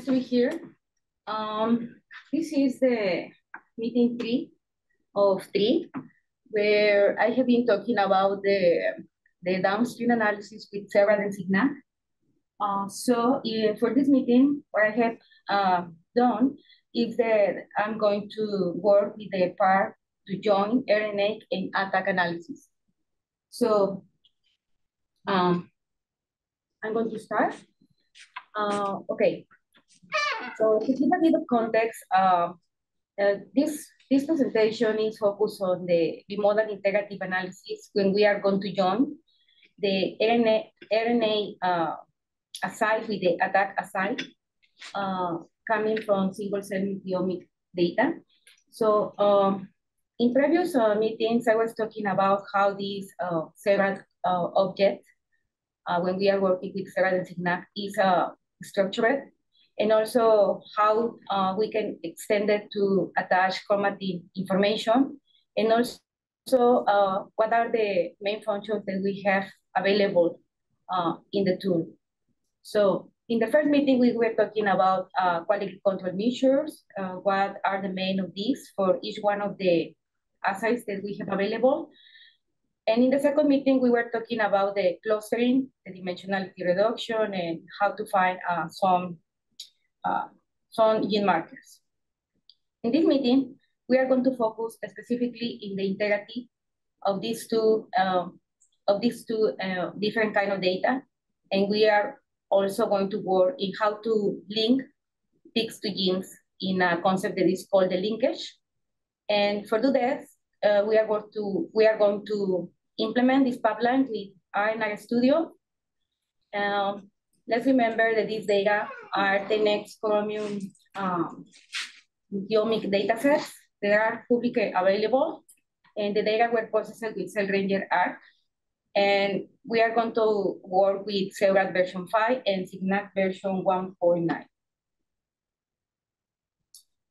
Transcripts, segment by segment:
nice to be here. Um, this is the meeting three of three, where I have been talking about the, the downstream analysis with Seurat and Signac. Uh, so uh, for this meeting, what I have uh, done is that I'm going to work with the part to join RNA and ATAC analysis. So um, I'm going to start. Uh, okay, so to give a bit of context, uh, uh, this, this presentation is focused on the bimodal integrative analysis when we are going to join the RNA, RNA uh, aside with the ATAC aside uh, coming from single cell nucleomic data. So um, in previous uh, meetings, I was talking about how these uh, Seurat uh, objects, uh, when we are working with Seurat Signac, is uh, structured, and also how uh, we can extend it to attach chromatin information, and also uh, what are the main functions that we have available uh, in the tool. So in the first meeting, we were talking about uh, quality control measures, uh, what are the main of these for each one of the assays that we have available. And in the second meeting, we were talking about the clustering, the dimensionality reduction, and how to find uh, some, uh, some gene markers. In this meeting, we are going to focus specifically in the integrity of these two, um, of these two uh, different kind of data. And we are also going to work in how to link peaks to genes in a concept that is called the linkage. And for do that, uh, we are going to we are going to implement this pipeline with RNA Studio. Um, let's remember that this data are the 10x Chromium um, geomic datasets. They are publicly available, and the data were processed with CellRanger ARC. And we are going to work with Seurat version 5 and Signac version 1.9.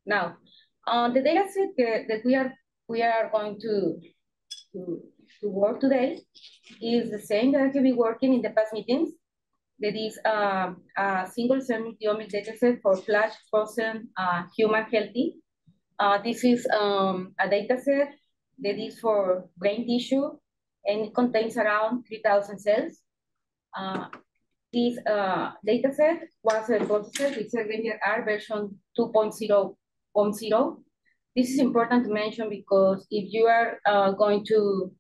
Now, uh, the dataset that, that we are we are going to, to, to work today is the same that I have been working in the past meetings. That is uh, a single cell multiomic dataset for flash frozen uh, human healthy. Uh, this is um, a dataset that is for brain tissue and it contains around 3,000 cells. Uh, this uh, dataset was uh, processed with CellRanger ARC version 2.0.0. This is important to mention because if you are uh, going to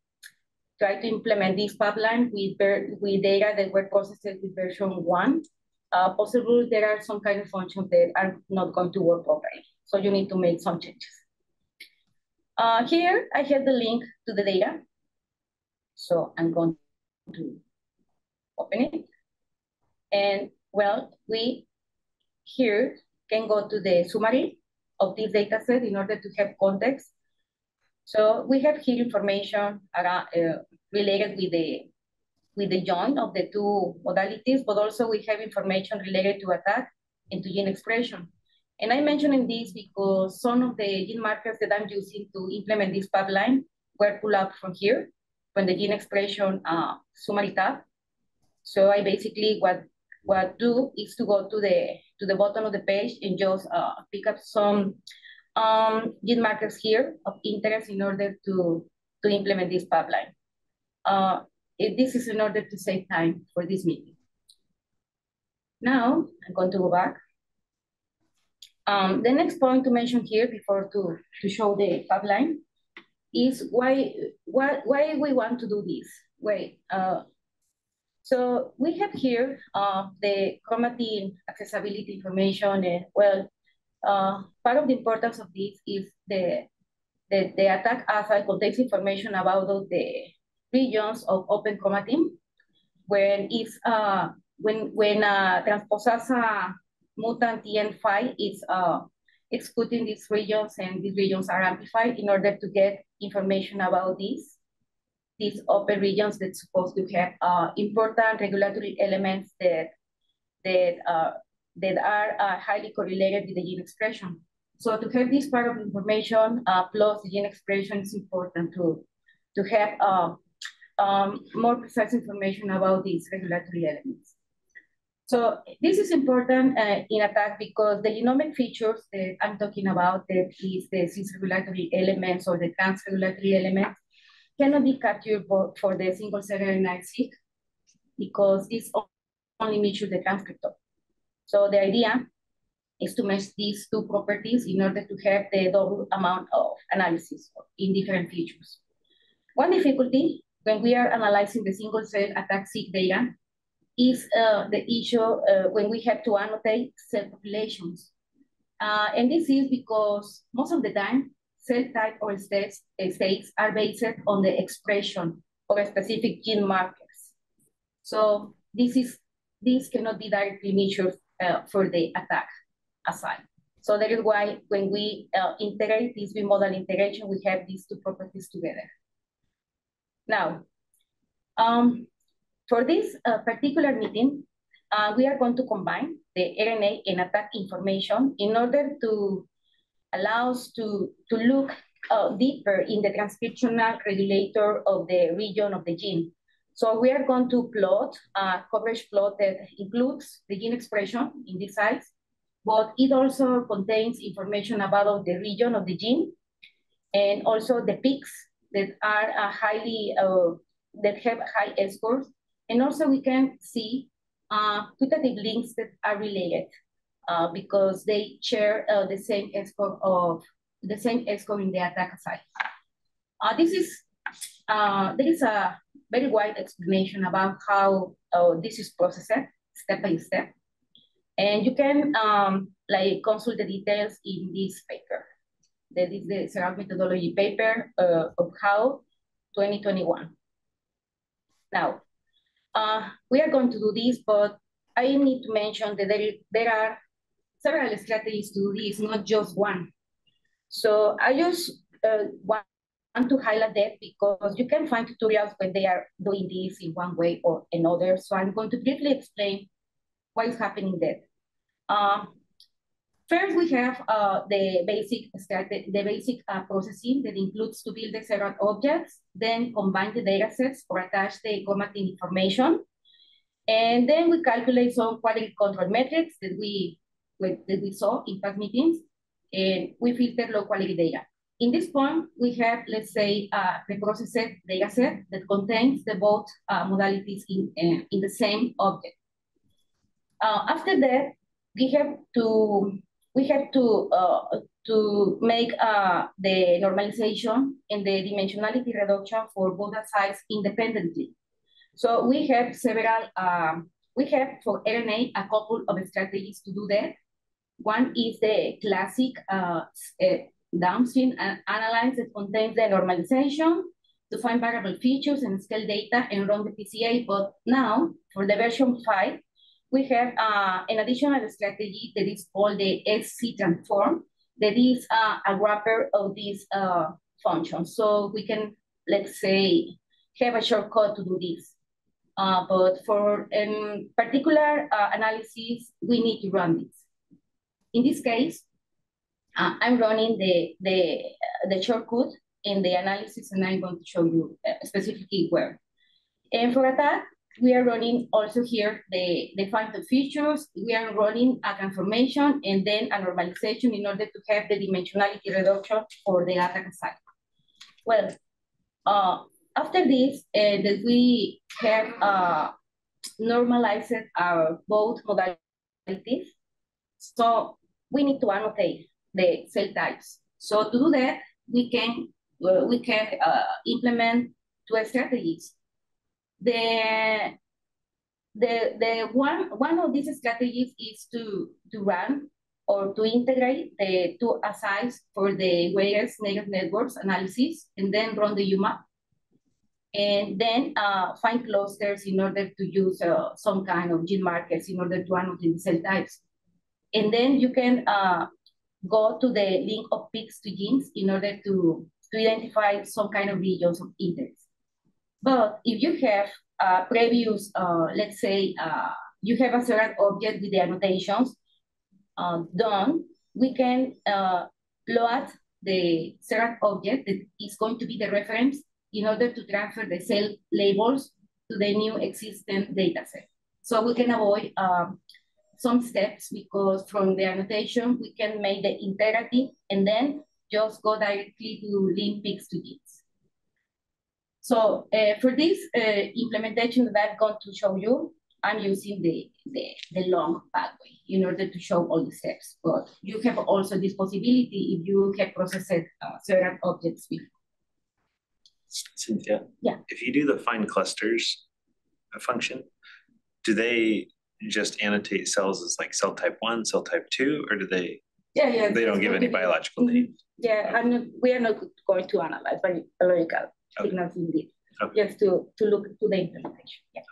try to implement this pipeline with, with data that were processed with version 1, uh, there are some kind of functions that are not going to work properly. So you need to make some changes. Uh, here, I have the link to the data. So I'm going to open it. And well, we here can go to the summary of this data set in order to have context. So we have here information around, uh, related with the with the joint of the two modalities, but also we have information related to ATAC and to gene expression. And I'm mentioning this because some of the gene markers that I'm using to implement this pipeline were pulled up from here from the gene expression uh, summary tab. So I basically what what do is to go to the to the bottom of the page and just uh, pick up some um, gene markers here of interest in order to to implement this pipeline. Uh, this is in order to save time for this meeting. Now I'm going to go back. Um, the next point to mention here before to, to show the pipeline is why why why we want to do this. Wait, uh, so we have here uh, the chromatin accessibility information. And, well, uh, part of the importance of this is the the, the ATAC assay contains information about the regions of open chromatin when it's uh when when uh transposasa mutant TN5 is uh in these regions and these regions are amplified in order to get information about these, these open regions that's supposed to have uh, important regulatory elements that, that, uh, that are uh, highly correlated with the gene expression. So to have this part of information uh, plus the gene expression is important to, to have uh, um, more precise information about these regulatory elements. So this is important uh, in ATAC because the genomic features that I'm talking about, that is the cis-regulatory elements or the trans-regulatory elements, cannot be captured for, for the single cell RNA-seq because it's only measures the transcriptome. So the idea is to match these two properties in order to have the double amount of analysis in different features. One difficulty when we are analyzing the single cell ATAC-seq data is uh, the issue uh, when we have to annotate cell populations. Uh, and this is because most of the time, cell type or states, states are based on the expression of a specific gene markers. So this is this cannot be directly measured uh, for the ATAC aside. So that is why when we uh, integrate this bimodal integration, we have these two properties together. Now, um, for this uh, particular meeting, uh, we are going to combine the RNA and ATAC information in order to allow us to, to look uh, deeper in the transcriptional regulator of the region of the gene. So we are going to plot a coverage plot that includes the gene expression in these sites, but it also contains information about the region of the gene and also the peaks that are uh, highly, uh, that have high S scores. and also we can see uh, putative links that are related uh, because they share uh, the same score of the same score in the ATAC site. Uh, this is uh, there is a very wide explanation about Hao uh, this is processed step by step, and you can um, like consult the details in this paper. That is the Seurat methodology paper uh, of how 2021. Now, uh, we are going to do this, but I need to mention that there, there are several strategies to do this, not just one. So I just uh, want to highlight that because you can find tutorials when they are doing this in one way or another. So I'm going to briefly explain what is happening there. Um, first, we have uh, the basic the basic uh, processing that includes to build the Seurat objects, then combine the data sets or attach the chromatin information. And then we calculate some quality control metrics that we, that we saw in past meetings, and we filter low quality data. In this point, we have, let's say, a preprocessed data set that contains the both uh, modalities in, uh, in the same object. Uh, after that, we have to we have to uh, to make uh, the normalization and the dimensionality reduction for both sides independently. So we have several, um, we have for RNA a couple of strategies to do that. One is the classic uh, uh, downstream and analyze that contains the normalization to find variable features and scale data and run the PCA. But now for the version five, we have uh, an additional strategy that is called the SC transform that is uh, a wrapper of this uh, function. So we can, let's say, have a shortcut to do this. Uh, but for a particular uh, analysis, we need to run this. In this case, uh, I'm running the, the, the shortcut in the analysis, and I'm going to show you uh, specifically where. And for that, we are running also here the, the the features. We are running a transformation and then a normalization in order to have the dimensionality reduction for the ATAC side. Well, uh, after this, uh, that we have uh, normalized our both modalities, so we need to annotate the cell types. So to do that, we can uh, we can uh, implement two strategies the the the one one of these strategies is to to run or to integrate the two assays for the various negative networks analysis and then run the UMAP. And then uh, find clusters in order to use uh, some kind of gene markers in order to annotate the cell types. And then you can uh, go to the link of peaks to genes in order to, to identify some kind of regions of interest. But if you have a previous, uh, let's say, uh, you have a certain object with the annotations uh, done, we can uh, load the certain object that is going to be the reference in order to transfer the cell labels to the new existing data set. So we can avoid um, some steps because from the annotation, we can make the iterative and then just go directly to link peaks to. So uh, for this uh, implementation that I'm going to show you, I'm using the, the, the long pathway in order to show all the steps. But you have also this possibility if you have processed uh, Seurat objects before. Cynthia? Yeah. If you do the find clusters function, do they just annotate cells as like cell type one, cell type two, or do they? Yeah, yeah. They don't give any biological mm -hmm. names. Yeah, I'm not, we are not going to analyze biological okay. signals indeed. Okay. Just to, to look to the implementation. Yeah.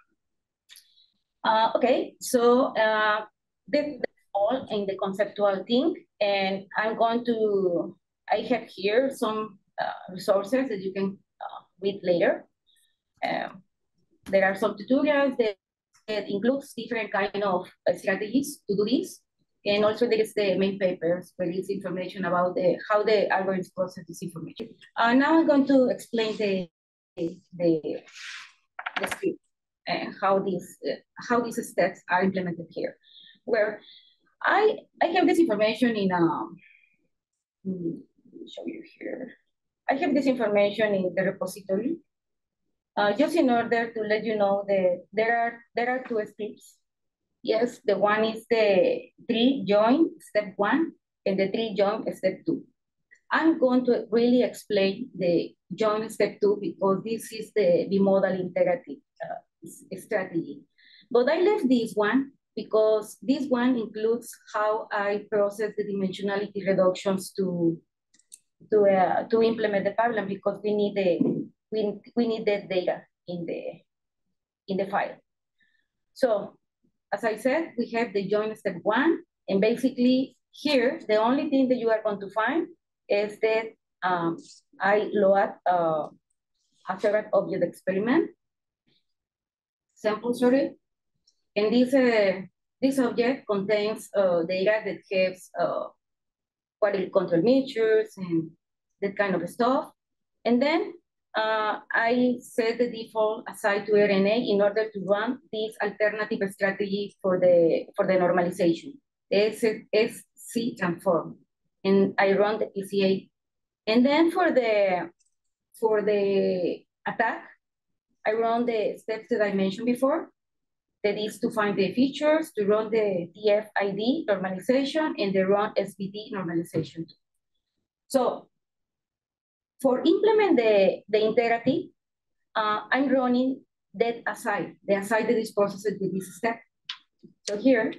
Uh, okay, so uh, that's all in the conceptual thing, and I'm going to. I have here some uh, resources that you can uh, read later. Um, there are some tutorials that it includes different kind of strategies to do this. And also there is the main papers where it's information about the, how the algorithms process this information. Uh, now I'm going to explain the, the, the script and how these, uh, how these steps are implemented here. Where I, I have this information in, um, show you here. I have this information in the repository uh, just in order to let you know that there are there are two steps. Yes, the one is the three join step one and the three join step two. I'm going to really explain the join step two because this is the bimodal iterative uh, strategy. But I left this one because this one includes how I process the dimensionality reductions to to uh, to implement the problem because we need the we, we need that data in the, in the file. So as I said, we have the join step one, and basically here, the only thing that you are going to find is that um, I load uh, a separate object experiment, sample, sorry, and this, uh, this object contains uh, data that has uh, quality control measures and that kind of stuff. And then uh, I set the default aside to RNA in order to run this alternative strategy for the for the normalization, the SC transform, and I run the PCA. And then for the for the ATAC, I run the steps that I mentioned before. That is to find the features, to run the TF-ID normalization, and the run SVD normalization. So for implement the, the iterative, uh, I'm running that aside, the aside that is processed with this step. So here,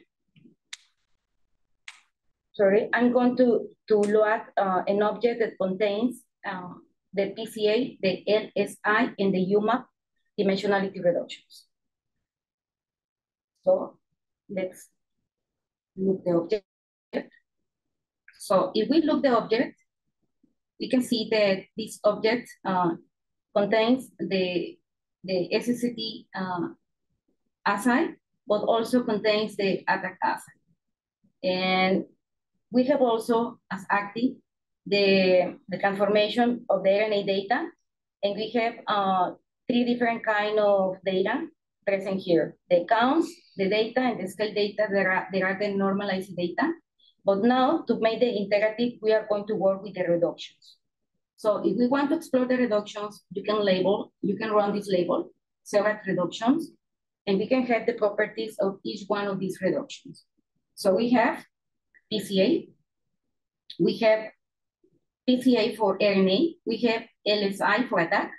sorry, I'm going to, to load uh, an object that contains uh, the PCA, the LSI, and the UMAP dimensionality reductions. So let's look the object. So if we look the object, we can see that this object uh, contains the, the SCCT uh, assay, but also contains the ATAC assay. And we have also, as active, the, the transformation of the RNA data, and we have uh, three different kind of data present here. The counts, the data, and the scale data, there are, there are the normalized data. But now, to make the iterative, we are going to work with the reductions. So if we want to explore the reductions, you can label, you can run this label, select reductions, and we can have the properties of each one of these reductions. So we have PCA, we have PCA for RNA, we have LSI for ATAC,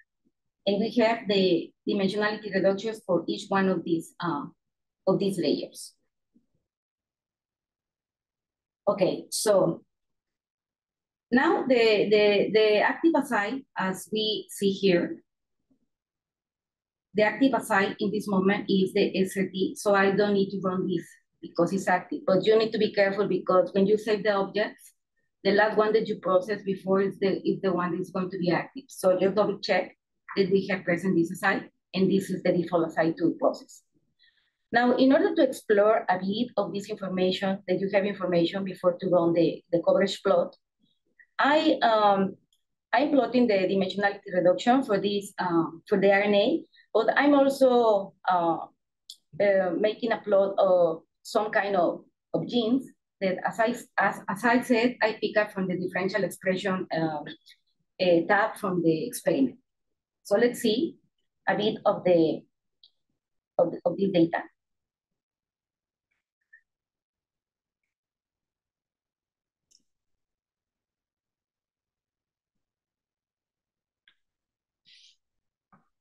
and we have the dimensionality reductions for each one of these uh, of these layers. Okay, so now the, the, the active aside, as we see here, the active aside in this moment is the SRT, so I don't need to run this because it's active. But you need to be careful because when you save the objects, the last one that you process before is the, is the one that's going to be active. So just double check that we have present this aside, and this is the default aside to process. Now, in order to explore a bit of this information, that you have information before to run the, the coverage plot, I, um, I'm plotting the dimensionality reduction for this, um, for the RNA, but I'm also uh, uh, making a plot of some kind of, of genes that, as I, as, as I said, I pick up from the differential expression uh, tab from the experiment. So let's see a bit of the of, of this data.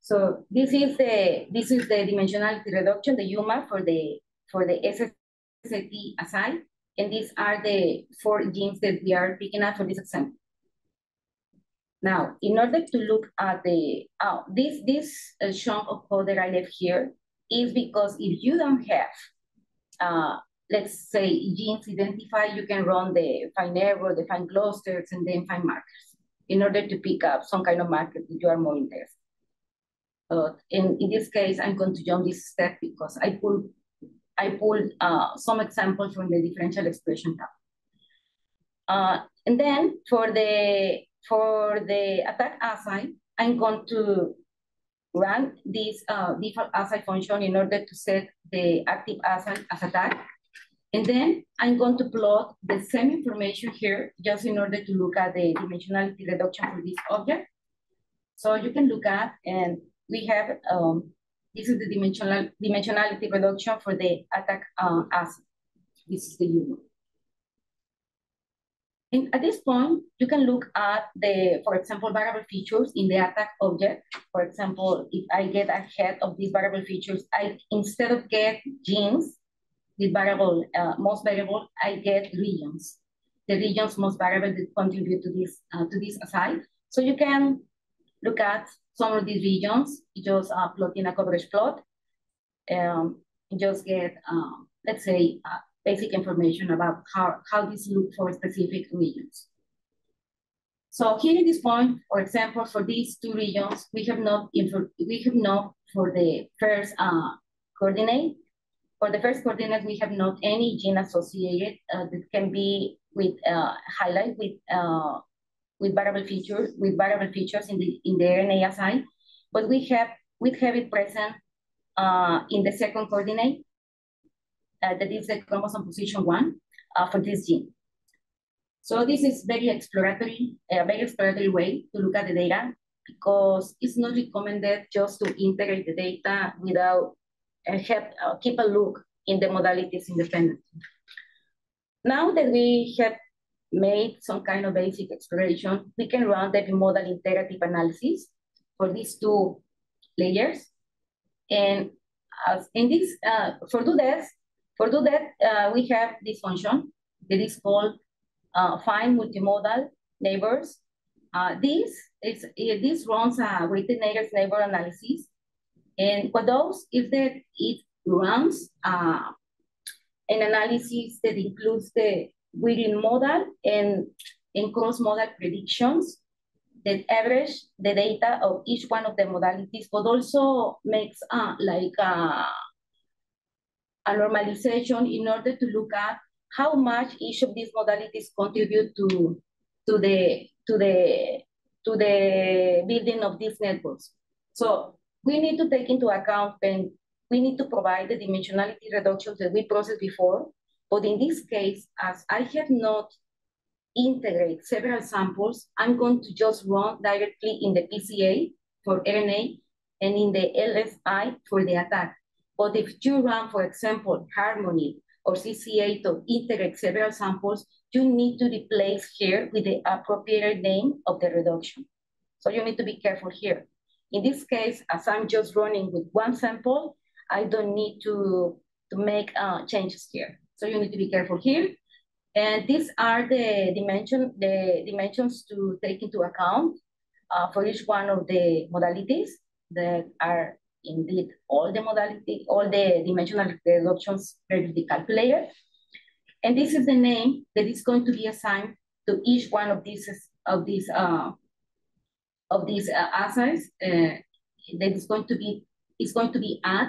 So this is the this is the dimensionality reduction, the UMAP for the for the SCT aside, and these are the four genes that we are picking up for this example. Now, in order to look at the uh, this this uh, chunk of code that I left here is because if you don't have, uh, let's say genes identified, you can run the find error, the find clusters, and then find markers in order to pick up some kind of marker that you are more interested. Uh, in, in this case, I'm going to jump this step because I pulled I pulled uh, some examples from the differential expression tab. Uh, and then for the for the ATAC assay, I'm going to run this uh, default assay function in order to set the active assay as ATAC. And then I'm going to plot the same information here just in order to look at the dimensionality reduction for this object. So you can look at and we have, um, this is the dimensional dimensionality reduction for the ATAC uh, assay. This is the U. And at this point, you can look at the, for example, variable features in the ATAC object. For example, if I get ahead of these variable features, I instead of get genes with variable, uh, most variable, I get regions. The regions most variable that contribute to this uh, to this aside. So you can look at some of these regions, just uh, plot in a coverage plot, um, just get, um, let's say, uh, basic information about how, how this look for specific regions. So here in this point, for example, for these two regions, we have not we have not for the first uh, coordinate. For the first coordinate, we have not any gene associated uh, that can be with uh, highlight with uh, with variable features with variable features in the in the RNA aside, but we have we have it present uh, in the second coordinate. Uh, that is the chromosome position one uh, for this gene. So this is very exploratory, a very exploratory way to look at the data because it's not recommended just to integrate the data without uh, have, uh, keep a look in the modalities independently. Now that we have made some kind of basic exploration, we can run the bimodal integrative analysis for these two layers. And as in this, uh, for do that, for do that, uh, we have this function that is called uh, find multimodal neighbors. Uh, this is this runs a weighted neighbors neighbor analysis, and what those is that it runs uh, an analysis that includes the within modal and in cross-modal predictions that average the data of each one of the modalities, but also makes uh, like uh, a normalization in order to look at how much each of these modalities contribute to, to, the, to, the, to the building of these networks. So we need to take into account and we need to provide the dimensionality reductions that we processed before but in this case, as I have not integrated several samples, I'm going to just run directly in the PCA for RNA and in the LSI for the ATAC. But if you run, for example, Harmony or CCA to integrate several samples, you need to replace here with the appropriate name of the reduction. So you need to be careful here. In this case, as I'm just running with one sample, I don't need to, to make uh, changes here. So you need to be careful here. And these are the dimension, the dimensions to take into account uh, for each one of the modalities that are indeed all the modality, all the dimensional reductions per the calculator. And this is the name that is going to be assigned to each one of these of these uh, of these uh, assays uh, that is going to be is going to be add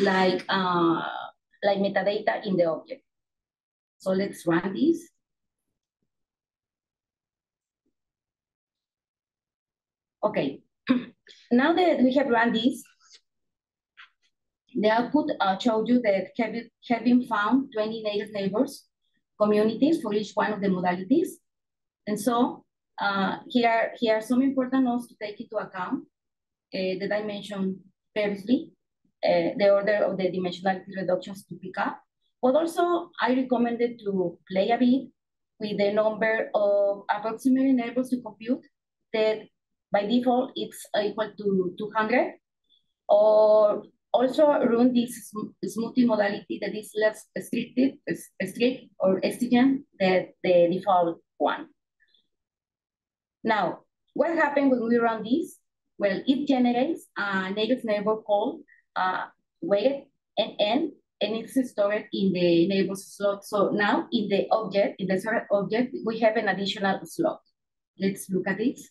like uh, like metadata in the object. So let's run this. Okay, now that we have run this, The output uh, showed you that have been found 20 native neighbors communities for each one of the modalities. And so uh, here, are, here are some important notes to take into account uh, that I mentioned previously, uh, the order of the dimensionality reductions to pick up. But also, I recommended to play a bit with the number of approximate neighbors to compute that by default it's equal to 200 or also run this smoothing modality that is less restricted, strict or exigent than the default one. Now, what happens when we run this? Well, it generates a native neighbor called uh, weighted n, and it's stored in the neighbors slot. So now in the object, in the Seurat object, we have an additional slot. Let's look at this.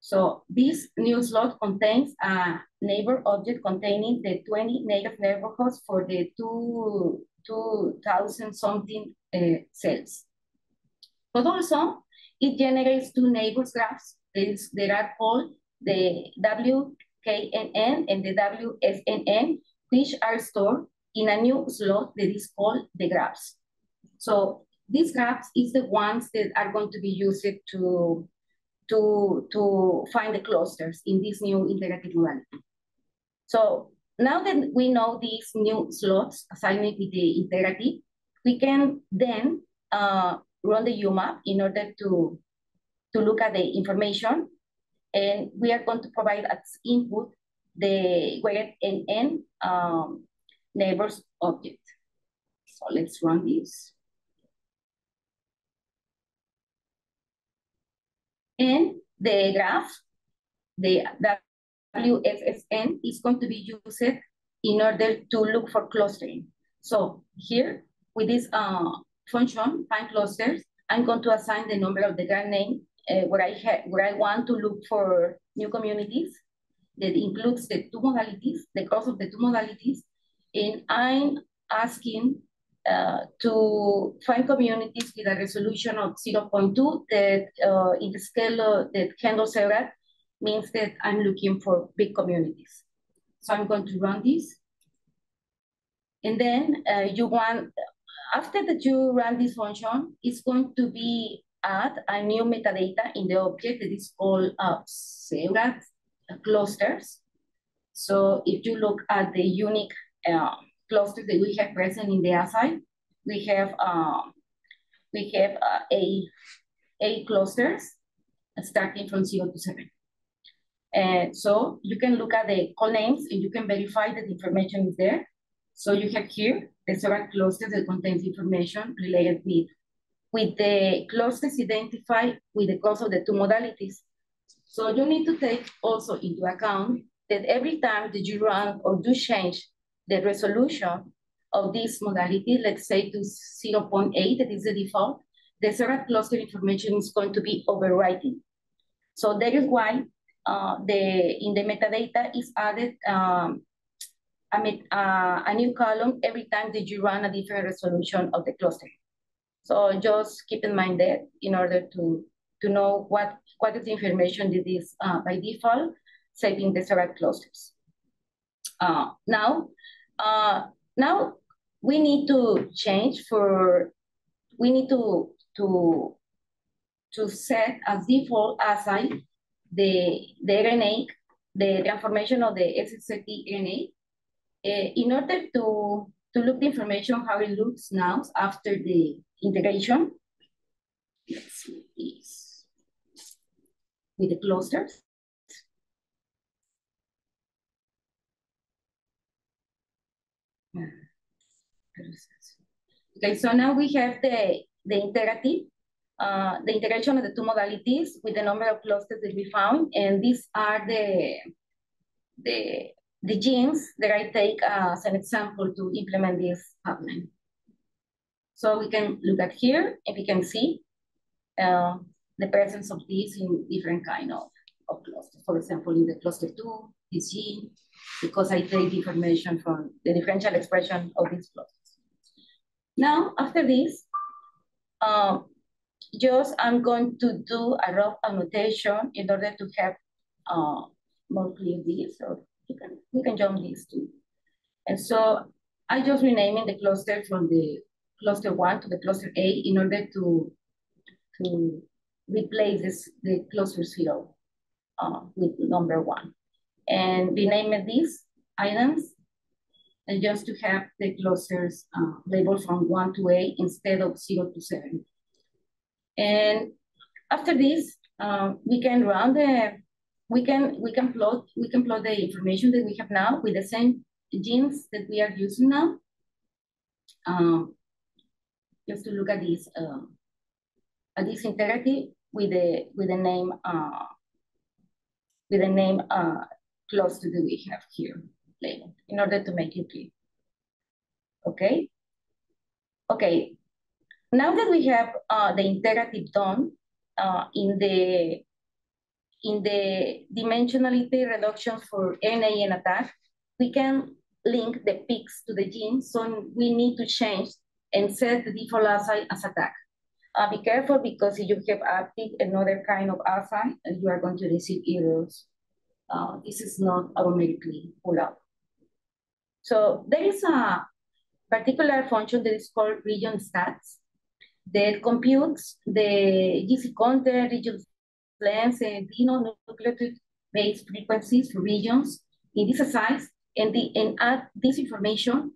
So this new slot contains a neighbor object containing the 20 native neighborhoods for the two, 2000 something uh, cells. But also, it generates two neighbors graphs that are called the WKNN and the WSNN, which are stored in a new slot that is called the graphs. So these graphs is the ones that are going to be used to to, to find the clusters in this new integrated modality. So now that we know these new slots assigned with the integrative, we can then uh, run the UMAP in order to, to look at the information. And we are going to provide as input the NN um, neighbors object. So let's run this. And the graph, the WSNN is going to be used in order to look for clustering. So here, with this uh, function, find clusters, I'm going to assign the number of the graph name uh, where, I where I want to look for new communities that includes the two modalities, the cross of the two modalities, and I'm asking uh, to find communities with a resolution of 0.2 that uh, in the scale uh, that handles that means that I'm looking for big communities. So I'm going to run this. And then uh, you want, after that you run this function, it's going to be add a new metadata in the object that is called uh, clusters. So if you look at the unique uh, clusters that we have present in the ASI, we have um, we have uh, a a clusters starting from zero to seven. And so you can look at the call names and you can verify that information is there. So you have here the several clusters that contains information related with with the clusters identified with the cost of the two modalities. So you need to take also into account that every time that you run or do change the resolution of this modality, let's say to 0.8, that is the default, the Seurat cluster information is going to be overwriting. So that is why uh, the in the metadata is added um, a, met, uh, a new column every time that you run a different resolution of the cluster. So just keep in mind that in order to, to know what, what is the information that is uh, by default saving the Seurat clusters. Uh, now, uh, now we need to change for, we need to, to, to set as default ASI the, the RNA, the transformation of the SCT RNA, uh, in order to, to look the information how it looks now after the integration. Let's this with the clusters. Okay, so now we have the, the integrative, uh, the integration of the two modalities with the number of clusters that we found. And these are the, the, the genes that I take as an example to implement this pipeline. So we can look at here and we can see uh, the presence of these in different kind of, of clusters. For example, in the cluster two, this gene, because I take information from the differential expression of these clusters. Now, after this, um, just I'm going to do a rough annotation in order to have uh, more clear this, so you can, we can jump this too. And so I just renaming the cluster from the cluster one to the cluster A in order to, to replace this, the cluster zero uh, with number one. And we rename these items and just to have the clusters uh, labeled from one to A instead of zero to seven. And after this, uh, we can run the, we can we can plot we can plot the information that we have now with the same genes that we are using now. Um, just to look at this uh, at this integrity with the with the name uh, with the name uh, close to the we have here labeled in order to make it clear. Okay. Okay. Now that we have uh, the integrative done uh, in the in the dimensionality reduction for RNA and ATAC, we can link the peaks to the genes. So we need to change and set the default assay as ATAC. Uh, be careful because if you have active another kind of assay, you are going to receive errors. Uh, this is not automatically pulled up. So there is a particular function that is called region stats that computes the GC content, region length, and nucleotide-based frequencies regions in this size and, the, and add this information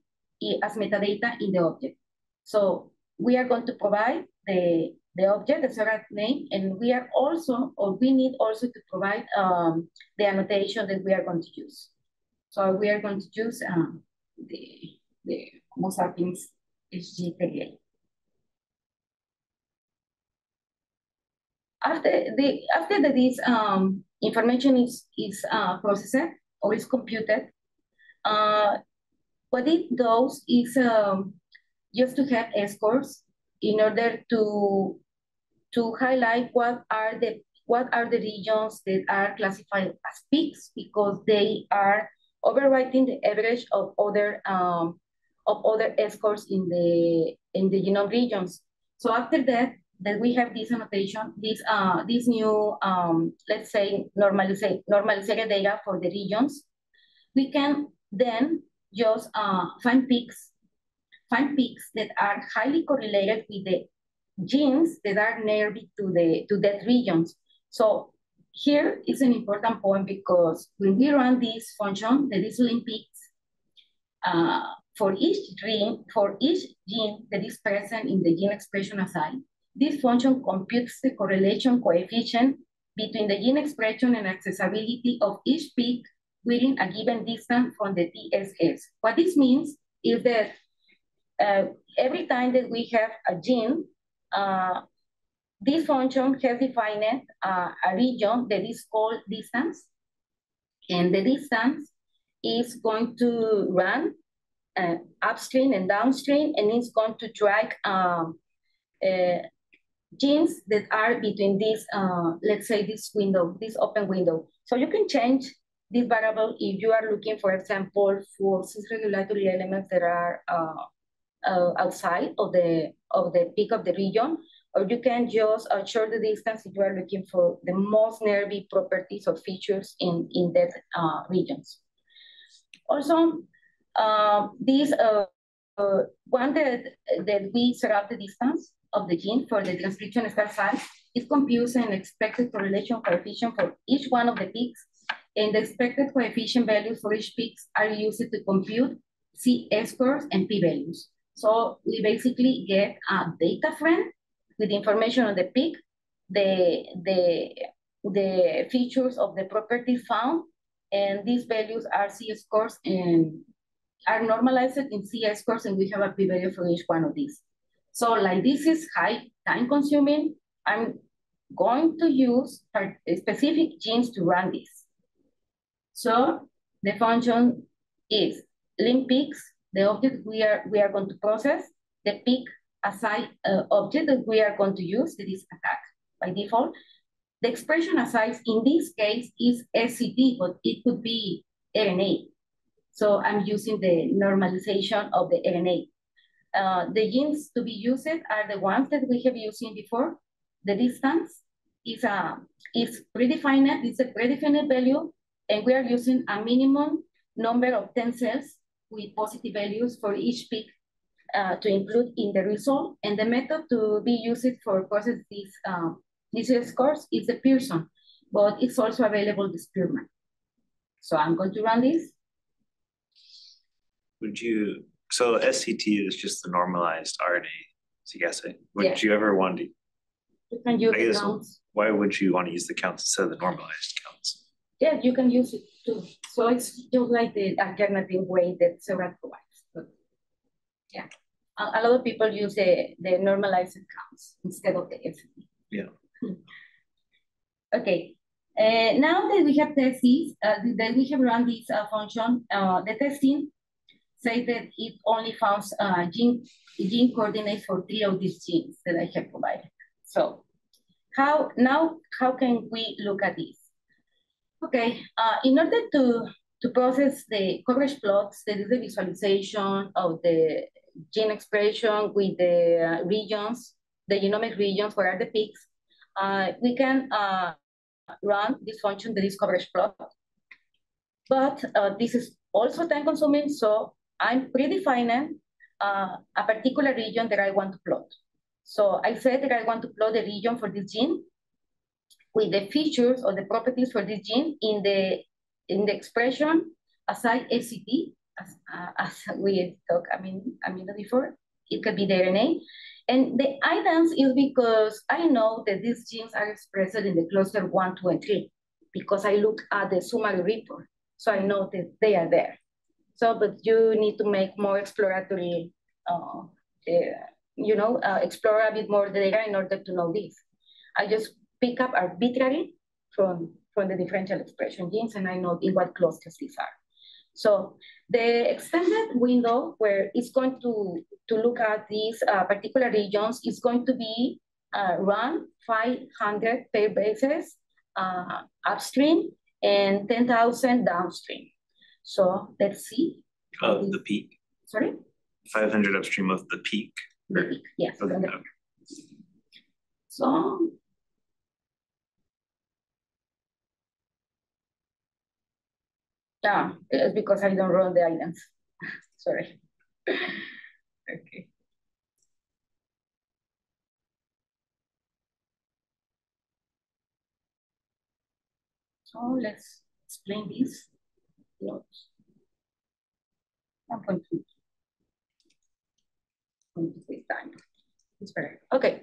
as metadata in the object. So we are going to provide the, the object, the surrogate name, and we are also, or we need also to provide um, the annotation that we are going to use. So we are going to use um, the, the Homo sapiens HG38. After the after the, this um, information is is uh, processed or is computed, uh, what it does is um, just to have scores in order to to highlight what are the what are the regions that are classified as peaks because they are overwriting the average of other um, of other scores in the in the genome regions. So after that, that we have this annotation, this uh this new um let's say normalized normalized data for the regions, we can then just uh find peaks find peaks that are highly correlated with the genes that are nearby to the to that regions. So here is an important point because when we run this function, the insulin peaks, uh, for each gene, for each gene that is present in the gene expression assay, this function computes the correlation coefficient between the gene expression and accessibility of each peak within a given distance from the TSS. What this means is that uh, every time that we have a gene, uh, this function has defined uh, a region that is called distance. And the distance is going to run uh, upstream and downstream, and it's going to track um, uh, genes that are between this, uh, let's say this window, this open window. So you can change this variable if you are looking, for example, for cis-regulatory elements that are uh, outside of the of the peak of the region, or you can just uh, short the distance if you are looking for the most nervy properties or features in, in that uh, regions. Also, uh, this uh, uh, one that, that we set up the distance of the gene for the transcription start size is computes an expected correlation coefficient for each one of the peaks, and the expected coefficient values for each peaks are used to compute C scores and P values. So we basically get a data frame with information on the peak, the, the, the features of the property found, and these values are C scores and are normalized in C scores, and we have a p-value for each one of these. So like this is high time consuming, I'm going to use specific genes to run this. So the function is link peaks, the object we are, we are going to process, the pick assay uh, object that we are going to use, that is ATAC by default. The expression assay in this case is SCT, but it could be RNA. So I'm using the normalization of the RNA. Uh, the genes to be used are the ones that we have used before. The distance is a is predefined, it's a predefined value, and we are using a minimum number of 10 cells with positive values for each peak uh, to include in the result. And the method to be used for process these, um, these scores is the Pearson, but it's also available the Spearman. So I'm going to run this. Would you, so SCT is just the normalized RNA seq Would yeah. you ever want to? You can use counts. Why would you want to use the counts instead of the normalized counts? Yeah, you can use it too. So it's just like the alternative way that Seurat provides. But yeah, a, a, lot of people use the, the normalized counts instead of the SCT. Yeah. Okay, uh, now that we have tested, uh, that we have run this uh, function, uh, the testing say that it only found uh, gene, gene coordinates for three of these genes that I have provided. So how now, how can we look at this? Okay, uh, in order to, to process the coverage plots, there is the visualization of the gene expression with the uh, regions, the genomic regions, where are the peaks. Uh, we can uh, run this function, the coverage plot. But uh, this is also time consuming, so I'm predefining uh, a particular region that I want to plot. So I said that I want to plot the region for this gene with the features or the properties for this gene in the in the expression aside SCT, as, uh, as we talked, I mean, I mean before, it could be the RNA. And the items is because I know that these genes are expressed in the cluster one, two, and three, because I look at the summary report. So I know that they are there. So, but you need to make more exploratory, uh, uh, you know, uh, explore a bit more the data in order to know this. I just pick up arbitrarily from, from the differential expression genes and I know in what clusters these are. So the extended window where it's going to, to look at these uh, particular regions is going to be uh, run 500 pair bases uh, upstream and 10,000 downstream. So let's see. Of the peak. Sorry? 500 upstream of the peak. The peak, yes. Okay. So Yeah, it's because I don't run the islands. Sorry. okay. So let's explain this. Lots. 1.2. Going time. It's better. Okay.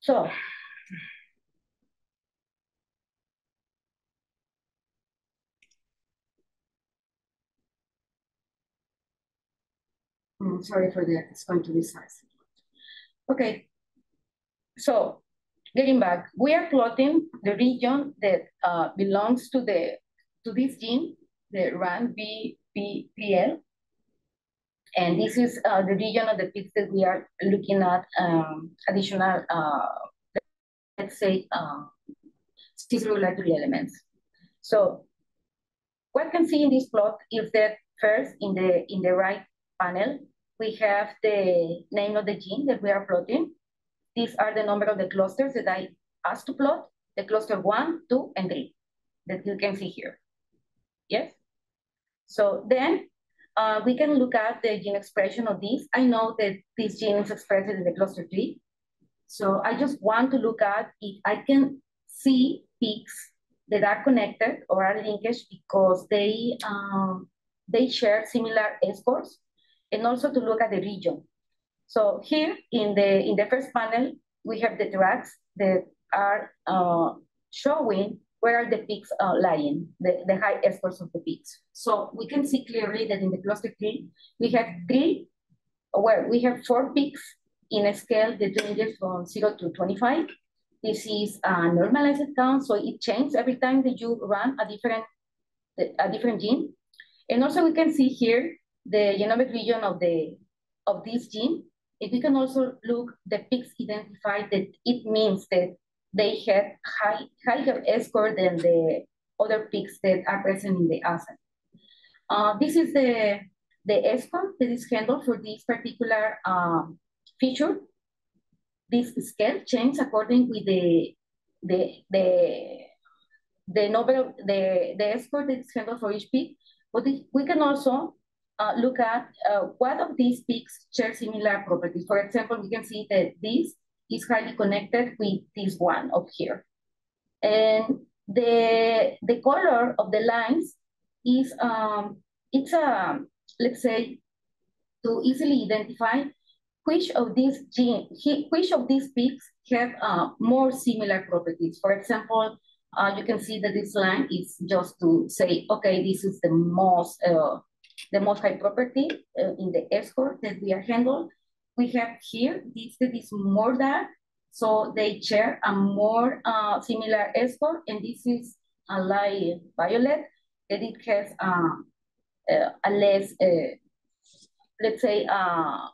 So Mm, sorry for that, it's going to be size. Okay, so getting back, we are plotting the region that uh, belongs to the to this gene, the RAN BPL. And this is uh, the region of the peaks that we are looking at um, additional, uh, let's say, cis regulatory elements. So what can see in this plot is that first in the in the right panel, we have the name of the gene that we are plotting. These are the number of the clusters that I asked to plot, the cluster one, two, and three that you can see here. Yes? So then uh, we can look at the gene expression of these. I know that this gene is expressed in the cluster three. So I just want to look at if I can see peaks that are connected or are linkage because they um, they share similar scores and also to look at the region. So here in the in the first panel, we have the tracks that are uh, showing where are the peaks uh, lying, the, the high scores of the peaks. So we can see clearly that in the cluster three, we have three, well, we have four peaks in a scale that ranges from zero to 25. This is a normalized count, so it changes every time that you run a different, a different gene. And also we can see here the genomic region of the of this gene, if we can also look the peaks identified that it means that they have high, higher score than the other peaks that are present in the assay. Uh, this is the, the score that is handled for this particular um, feature. This scale changes according with the, the, the, the number of the, the score that is handled for each peak. But we can also uh, look at uh, what of these peaks share similar properties. For example, you can see that this is highly connected with this one up here. And the, the color of the lines is, um, it's a, um, let's say, to easily identify which of these gene, which of these peaks have uh, more similar properties. For example, uh, you can see that this line is just to say, okay, this is the most uh, the most high property uh, in the escort that we are handled. We have here, this is more dark, so they share a more uh, similar escort, and this is a light violet, that it has uh, uh, a less, uh, let's say, uh,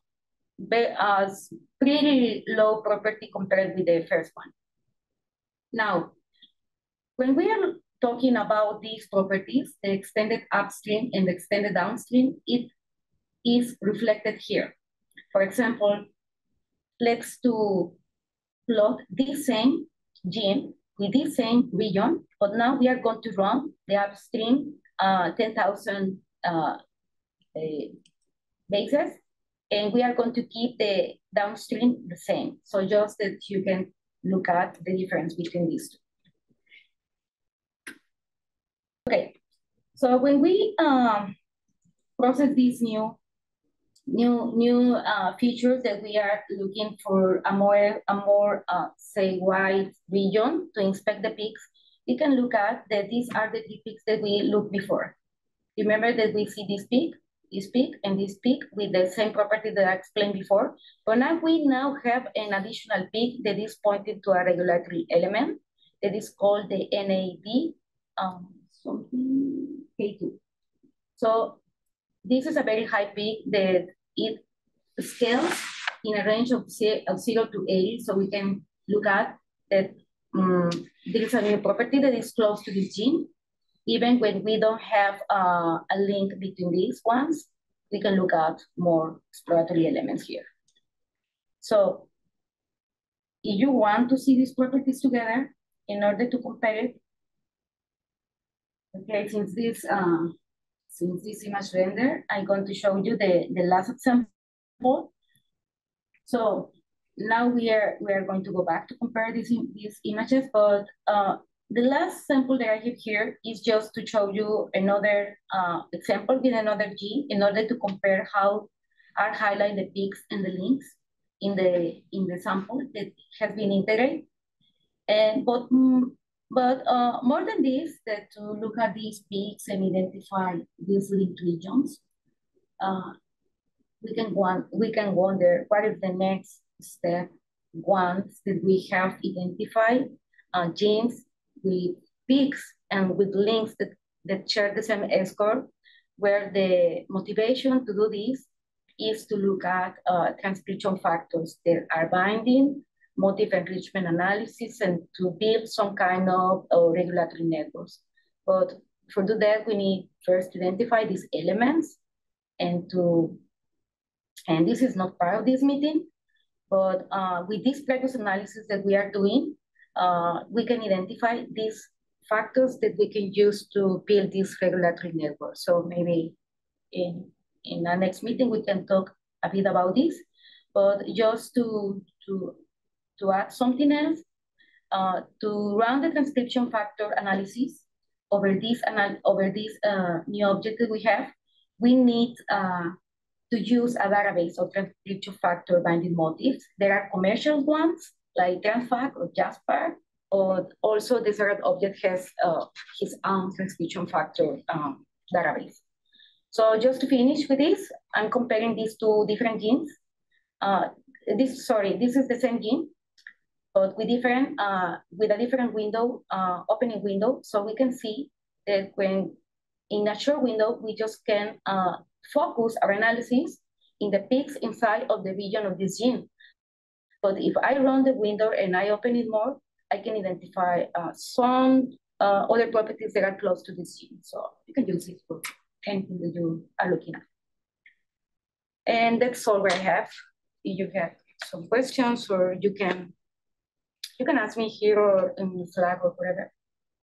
as pretty low property compared with the first one. Now, when we are talking about these properties, the extended upstream and the extended downstream, it is reflected here. For example, let's to plot the same gene with the same region, but now we are going to run the upstream uh, 10,000 uh, uh, bases, and we are going to keep the downstream the same. So just that you can look at the difference between these two. Okay, so when we um, process these new new new uh, features that we are looking for a more a more uh, say wide region to inspect the peaks, we can look at that these are the peaks that we looked before. Remember that we see this peak, this peak, and this peak with the same property that I explained before. But now we now have an additional peak that is pointed to a regulatory element that is called the NAD. Um, something K2. So this is a very high peak that it scales in a range of, of 0 to 80. So we can look at that um, there is a new property that is close to this gene. Even when we don't have uh, a link between these ones, we can look at more exploratory elements here. So if you want to see these properties together in order to compare it, Okay, since this uh, since this image render, I'm going to show you the, the last example. So now we are we are going to go back to compare these these images, but uh, the last sample that I have here is just to show you another uh, example with another G in order to compare how are highlight the peaks and the links in the in the sample that has been integrated. And but mm, but uh, more than this, that to look at these peaks and identify these linked regions, uh, we can want, we can wonder what is the next step once that we have identified uh, genes with peaks and with links that, that share the same score, where the motivation to do this is to look at uh, transcription factors that are binding motif enrichment analysis and to build some kind of uh, regulatory networks. But for do that, we need first to identify these elements and to, and this is not part of this meeting, but uh, with this previous analysis that we are doing, uh, we can identify these factors that we can use to build this regulatory network. So maybe in, in our next meeting, we can talk a bit about this, but just to, to to add something else, uh, to run the transcription factor analysis over this, anal over this uh, new object that we have, we need uh, to use a database of transcription factor binding motifs. There are commercial ones like Transfac or JASPAR, or also the Deseret object has uh, his own transcription factor um, database. So just to finish with this, I'm comparing these two different genes. Uh, this, sorry, this is the same gene, but with different uh, with a different window, uh, opening window, so we can see that when in a short window, we just can uh, focus our analysis in the peaks inside of the region of this gene. But if I run the window and I open it more, I can identify uh, some uh, other properties that are close to this gene. So you can use it for anything that you are looking at. And that's all I have. If you have some questions or you can you can ask me here or in Slack or whatever.